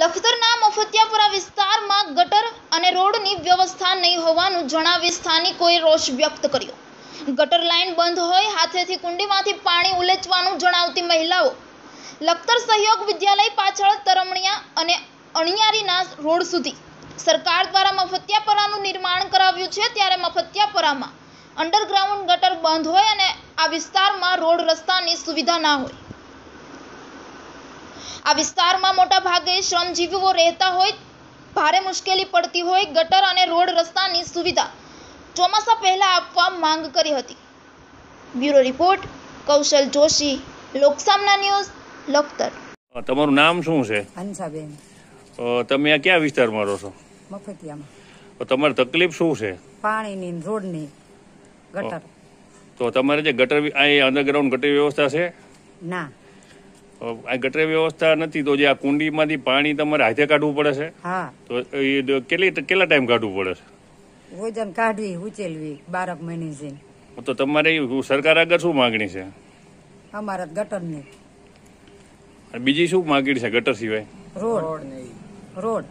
લખતરના મફતિયાપુરા વિસ્તારમાં ગટર અને રોડની વ્યવસ્થા નહીં હોવાનું જણાવી સ્થાનિકોએ રોષ વ્યક્ત કર્યો. ગટર લાઇન બંધ હોય, હાથેથી કુંડીમાંથી પાણી ઉલેચવાનું જણાવતી મહિલાઓ, લખતર સહયોગ વિદ્યાલય પાછળ તરમણિયા અને અણિયારીના રોડ સુધી. સરકાર દ્વારા મફતિયાપરાનું નિર્માણ કરાવ્યું છે, ત્યારે મફતિયાપરામાં અંડરગ્રાઉન્ડ ગટર બંધ હોય અને આ વિસ્તારમાં રોડ રસ્તાની સુવિધા ના હોય. આ વિસ્તારમાં મોટા ભાગે શ્રમજીવીઓ રહેતા હોય ભારે મુશ્કેલી પડતી હોય ગટર અને રોડ રસ્તાની સુવિધા ચોમાસા પહેલા આપવા માંગ કરી હતી. Bureau report Kaushal Joshi Loksamna news Lakhtar. તમારું નામ શું છે? હંસાબેન. તમે આ કયા વિસ્તારમાં રહો છો? મફતિયામાં. તો તમારી તકલીફ શું છે? પાણીની રોડની ગટર. તો તમારે જે ગટર આ અંડરગ્રાઉન્ડ ગટર વ્યવસ્થા છે? ના. આ ગટર વ્યવસ્થા નથી તો જે આ કુંડીમાંથી પાણી તમારે હાથે કાઢવું પડે છે? હા. તો એ કેટલી કેટલા ટાઈમ કાઢવું પડે વજન કાઢવી ઉચેલવી બારક મહિને છે છે તો તમારે સરકાર આગળ શું માગણી છે? અમારા ગટરની બીજી શું માગણી છે ગટર સિવાય? રોડ. રોડ